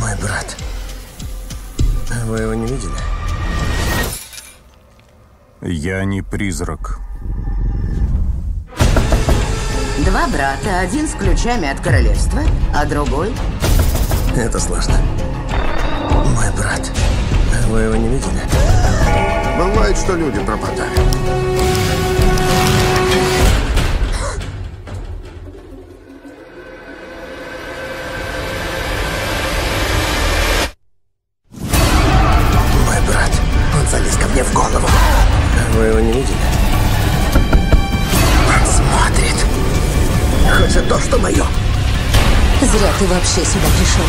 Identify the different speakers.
Speaker 1: Мой брат. Вы его не видели?
Speaker 2: Я не призрак.
Speaker 3: Два брата, один с ключами от королевства, а другой...
Speaker 1: Это сложно. Мой брат. Вы его не видели?
Speaker 4: Бывает, что люди пропадают.
Speaker 1: В голову. Вы его не видели? Он смотрит. Хочет то, что мое.
Speaker 5: Зря ты вообще сюда пришел.